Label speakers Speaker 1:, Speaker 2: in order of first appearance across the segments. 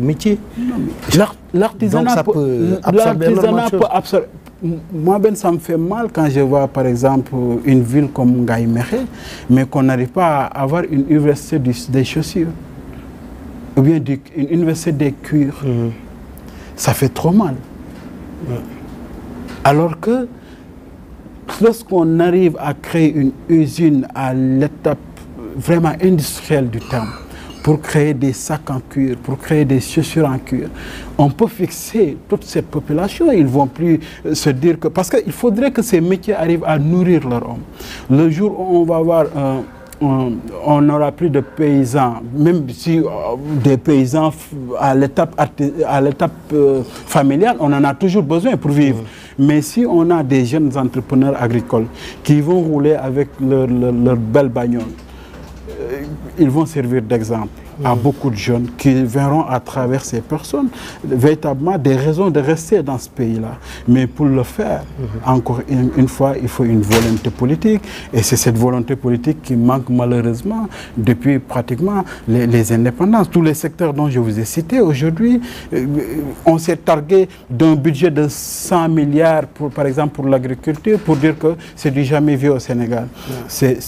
Speaker 1: métier.
Speaker 2: L'artisanat peut,
Speaker 1: peut absorber
Speaker 2: Moi, ben, ça me fait mal quand je vois, par exemple, une ville comme Ngaïméré, mais qu'on n'arrive pas à avoir une université du- des chaussures, ou bien du- une université des cuirs. Ça fait trop mal. Alors que lorsqu'on arrive à créer une usine à l'étape vraiment industrielle du terme, pour créer des sacs en cuir, pour créer des chaussures en cuir, on peut fixer toute cette population. Ils vont plus euh, se dire que... Parce qu'il faudrait que ces métiers arrivent à nourrir leur homme. Le jour où on va avoir... on n'aura plus de paysans, même si euh, des paysans à l'étape arti- à l'étape euh, familiale, on en a toujours besoin pour vivre. Mais si on a des jeunes entrepreneurs agricoles qui vont rouler avec leur, leur, leur belle bagnole, ils vont servir d'exemple à beaucoup de jeunes qui verront à travers ces personnes véritablement des raisons de rester dans ce pays-là. Mais pour le faire, encore une, une fois, il faut une volonté politique et c'est cette volonté politique qui manque malheureusement depuis pratiquement les, les indépendances. Tous les secteurs dont je vous ai cités aujourd'hui, euh, on s'est targué d'un budget de 100 milliards, pour, par exemple pour l'agriculture, pour dire que c'est du jamais vu au Sénégal. C'est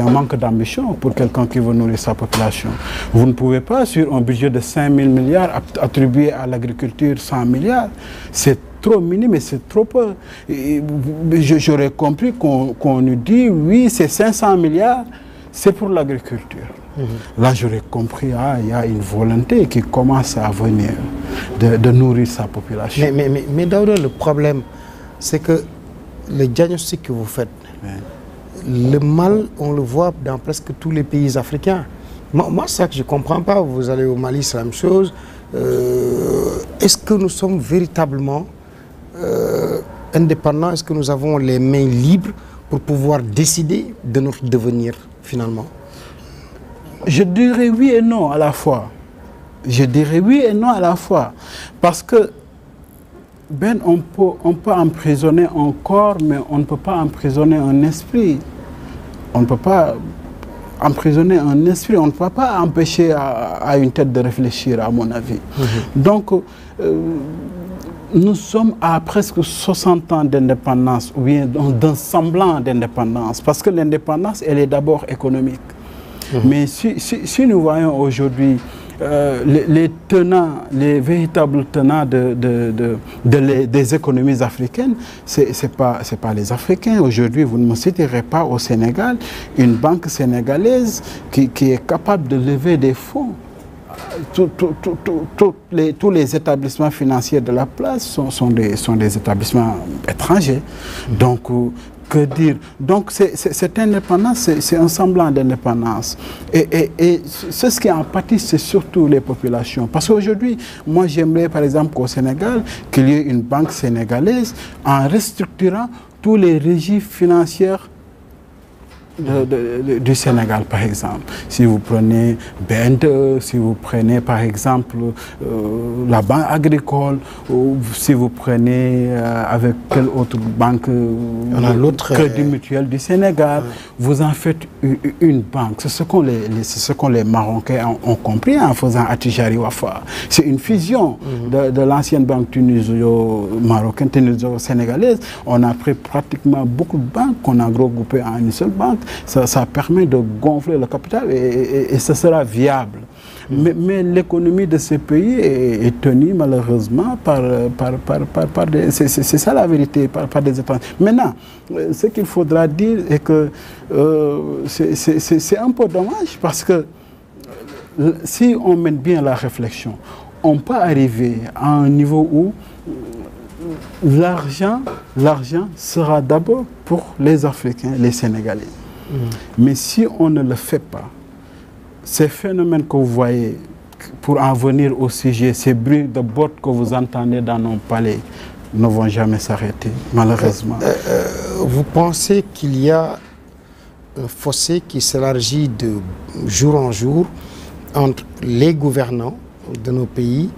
Speaker 2: un manque d'ambition pour quelqu'un qui veut nourrir sa population. Vous ne pouvez pas, sur un budget de 5 000 milliards, at- attribuer à l'agriculture 100 milliards. C'est trop minime et c'est trop peu. J'aurais compris qu'on nous dit, oui, c'est 500 milliards, c'est pour l'agriculture. Là, j'aurais compris, ah, il y a une volonté qui commence à venir de, de nourrir sa population.
Speaker 1: Mais, mais, mais, mais Daouda, le problème, c'est que le diagnostic que vous faites, le mal, on le voit dans presque tous les pays africains. Moi, moi ça que je ne comprends pas. Vous allez au Mali, c'est la même chose. Euh, Est-ce que nous sommes véritablement euh, indépendants? Est-ce que nous avons les mains libres pour pouvoir décider de notre devenir finalement?
Speaker 2: Je dirais oui et non à la fois. Je dirais oui et non à la fois. Parce que, ben, on peut, on peut emprisonner un corps, mais on ne peut pas emprisonner un esprit. On ne peut pas emprisonner un esprit, on ne peut pas empêcher à, à une tête de réfléchir, à mon avis. Donc, euh, nous sommes à presque 60 ans d'indépendance, ou bien d'un semblant d'indépendance, parce que l'indépendance, elle est d'abord économique. Mais si, si- si nous voyons aujourd'hui euh, les, les tenants, les véritables tenants des économies africaines, ce n'est pas, les Africains. Aujourd'hui, vous ne me citerez pas au Sénégal une banque sénégalaise qui, est capable de lever des fonds tous les établissements financiers de la place sont, sont des, sont des établissements étrangers. Donc, euh, que dire Donc, cette indépendance, c'est un semblant d'indépendance. Et, et, et ce qui en pâtit, c'est surtout les populations. Parce qu'aujourd'hui, moi, j'aimerais, par exemple, qu'au Sénégal, qu'il y ait une banque sénégalaise en restructurant tous les régies financières de- de- de- du Sénégal, par exemple. Si vous prenez BNDE, si vous prenez, par exemple, euh, la banque agricole, ou si vous prenez euh, avec quelle autre banque, euh,
Speaker 1: On a l'autre,
Speaker 2: Crédit Mutuel du Sénégal, vous en faites une banque. C'est ce qu'on les, les- c'est ce qu'on les Marocains ont, ont compris en faisant Atijari Wafa. C'est une fusion de, de l'ancienne banque tunisio-marocaine, tunisio-sénégalaise. On a pris pratiquement beaucoup de banques qu'on a regroupées en une seule banque. Ça, ça permet de gonfler le capital et, et- et ce sera viable. Mais, mais l'économie de ces pays est, est tenue malheureusement par, par, par, par. C'est ça la vérité, par, par des étrangers. Maintenant, euh, ce qu'il faudra dire est que euh, c'est- un peu dommage parce que euh, si on mène bien la réflexion, on peut arriver à un niveau où l'argent sera d'abord pour les Africains, les Sénégalais. Mais si on ne le fait pas, ces phénomènes que vous voyez, pour en venir au sujet, ces bruits de bottes que vous entendez dans nos palais ne vont jamais s'arrêter, malheureusement.
Speaker 1: Euh, vous pensez qu'il y a un fossé qui s'élargit de jour en jour entre les gouvernants de nos pays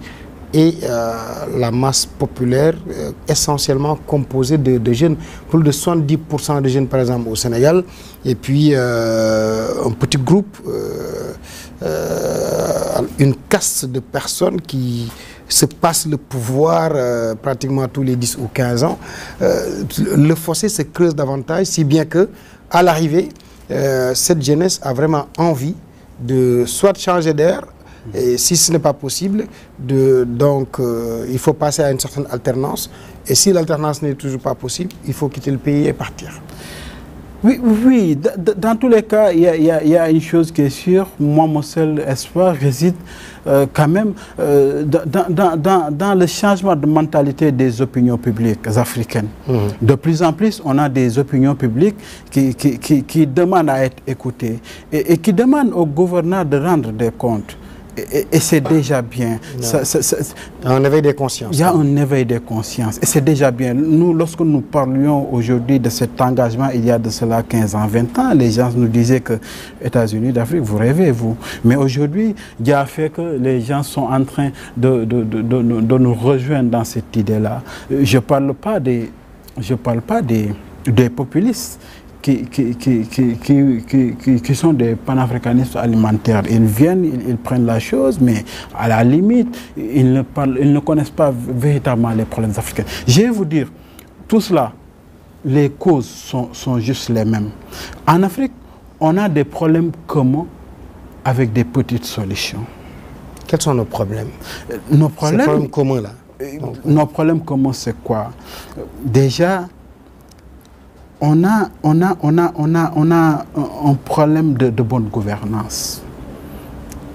Speaker 1: et euh, la masse populaire euh, essentiellement composée de, jeunes, plus de 70% de jeunes par exemple au Sénégal, et puis euh, un petit groupe une caste de personnes qui se passent le pouvoir pratiquement tous les 10 ou 15 ans. Le fossé se creuse davantage, si bien que, à l'arrivée, cette jeunesse a vraiment envie de soit changer d'air, et si ce n'est pas possible, de, donc euh, il faut passer à une certaine alternance. Et si l'alternance n'est toujours pas possible, il faut quitter le pays et partir.
Speaker 2: Oui, oui, dans tous les cas, il y, a- y y une chose qui est sûre. Moi, mon seul espoir réside euh, quand même euh, dans, dans- dans- dans le changement de mentalité des opinions publiques africaines. De plus en plus, on a des opinions publiques qui, qui- qui- qui demandent à être écoutées et, et qui demandent au gouverneur de rendre des comptes. Et, c'est déjà bien. Ça- ça- ça-
Speaker 1: Un éveil des consciences.
Speaker 2: il y a un éveil de conscience et c'est déjà bien. Nous, lorsque nous parlions aujourd'hui de cet engagement, il y a de cela 15 ans, 20 ans, les gens nous disaient que États-Unis d'Afrique, vous rêvez, vous. Mais aujourd'hui, Dieu a fait que les gens sont en train de, de, de- de- nous rejoindre dans cette idée-là. Euh, Je ne parle pas des, je parle pas des, des populistes. Qui, qui, qui, qui, sont des panafricanistes alimentaires. Ils viennent, ils, ils prennent la chose, mais à la limite, ils ne, parlent, ils ne connaissent pas véritablement les problèmes africains. Je vais vous dire, tout cela, les causes sont, sont juste les mêmes. En Afrique, on a des problèmes communs avec des petites solutions.
Speaker 1: Quels sont nos problèmes?
Speaker 2: Nos problèmes,
Speaker 1: problèmes communs là.
Speaker 2: nos problèmes communs, c'est quoi? Déjà, on a, on a, on a, on a, on a un, un problème de, de bonne gouvernance.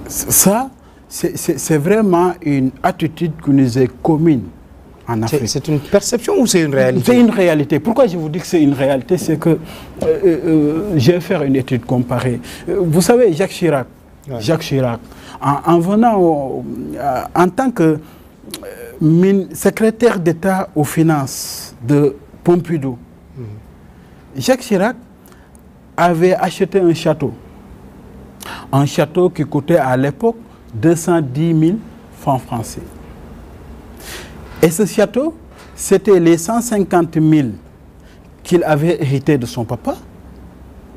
Speaker 2: Ça, c'est- vraiment une attitude qui nous est commune en Afrique.
Speaker 1: c'est une perception ou c'est une réalité?
Speaker 2: C'est une réalité. Pourquoi je vous dis que c'est une réalité? C'est que euh, euh, je vais faire une étude comparée. Euh, Vous savez, Jacques Chirac,
Speaker 1: Ouais.
Speaker 2: Jacques Chirac, en, en venant au- euh, en tant que euh, secrétaire d'État aux finances de Pompidou, Jacques Chirac avait acheté un château. Un château qui coûtait à l'époque 210 000 francs français. Et ce château, c'était les 150 000 qu'il avait hérité de son papa,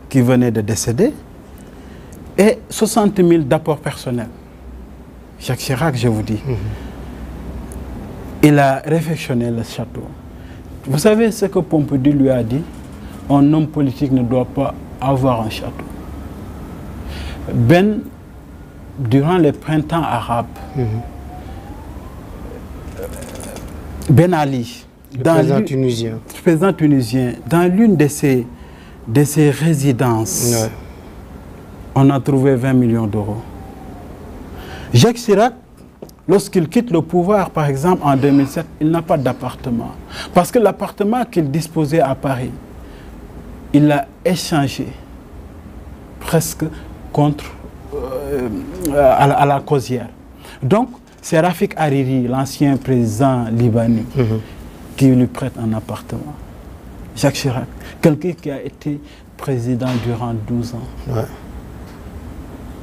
Speaker 2: qui venait de décéder, et 60 000 d'apport personnel. Jacques Chirac, je vous dis. Il a réfectionné le château. Vous savez ce que Pompidou lui a dit? Un homme politique ne doit pas avoir un château. Ben, durant les printemps arabes, Ben Ali,
Speaker 1: Le
Speaker 2: dans
Speaker 1: président tunisien.
Speaker 2: président tunisien, dans l'une de ses, de ses résidences,
Speaker 1: Ouais.
Speaker 2: on a trouvé 20 millions d'euros. Jacques Chirac, lorsqu'il quitte le pouvoir, par exemple, en 2007, il n'a pas d'appartement. Parce que l'appartement qu'il disposait à Paris, il l'a échangé presque contre euh, à, la, à la causière. Donc, c'est Rafik Hariri, l'ancien président libanais, qui lui prête un appartement. Jacques Chirac, quelqu'un qui a été président durant 12 ans.
Speaker 1: Ouais.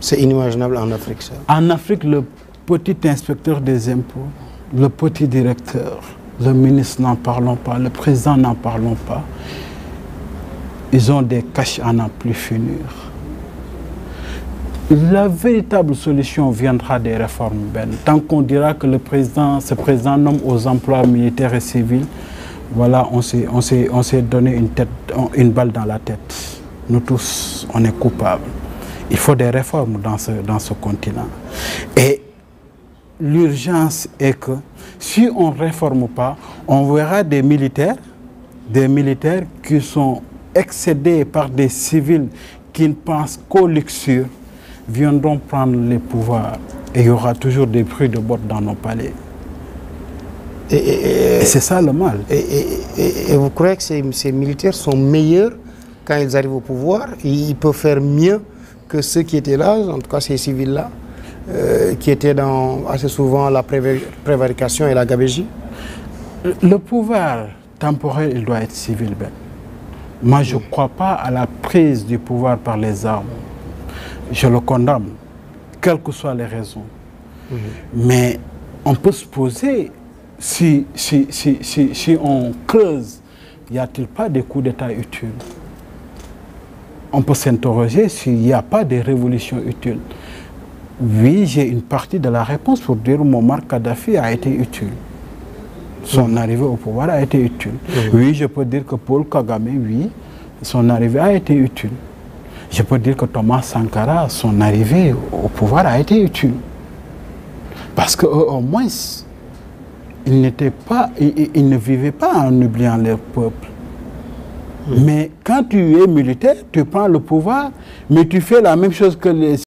Speaker 1: C'est inimaginable en Afrique, ça.
Speaker 2: En Afrique, le petit inspecteur des impôts, le petit directeur, le ministre n'en parlons pas, le président n'en parlons pas. Ils ont des caches à n'en plus. La véritable solution viendra des réformes Ben. Tant qu'on dira que le président, ce président nomme aux emplois militaires et civils, voilà, on s'est, on s'est, on s'est donné une balle dans la tête. Nous tous, on est coupables. Il faut des réformes dans ce, dans ce continent. Et l'urgence est que si on ne réforme pas, on verra des militaires, des militaires qui sont excédés par des civils qui ne pensent qu'aux luxures, viendront prendre les pouvoirs. Et il y aura toujours des bruits de bottes dans nos palais.
Speaker 1: Et, et-
Speaker 2: Et c'est ça le mal.
Speaker 1: et- vous croyez que ces, ces militaires sont meilleurs quand ils arrivent au pouvoir? Ils peuvent faire mieux que ceux qui étaient là, en tout cas ces civils-là, euh, qui étaient dans assez souvent la préva- prévarication et la gabégie
Speaker 2: Le pouvoir temporel, il doit être civil. Ben. Moi, je ne crois pas à la prise du pouvoir par les armes. Je le condamne, quelles que soient les raisons. Mais on peut se poser, si, si, si, si, si on creuse, y a-t-il pas des coups d'État utiles? On peut s'interroger s'il n'y a pas des révolutions utiles. Oui, j'ai une partie de la réponse pour dire que Muammar Kadhafi a été utile. Son arrivée au pouvoir a été utile. Oui, je peux dire que Paul Kagame, oui, son arrivée a été utile. Je peux dire que Thomas Sankara, son arrivée au pouvoir a été utile. Parce qu'au moins, ils, n'étaient pas, ils, ils ne vivaient pas en oubliant leur peuple. Mais quand tu es militaire, tu prends le pouvoir, mais tu fais la même chose que les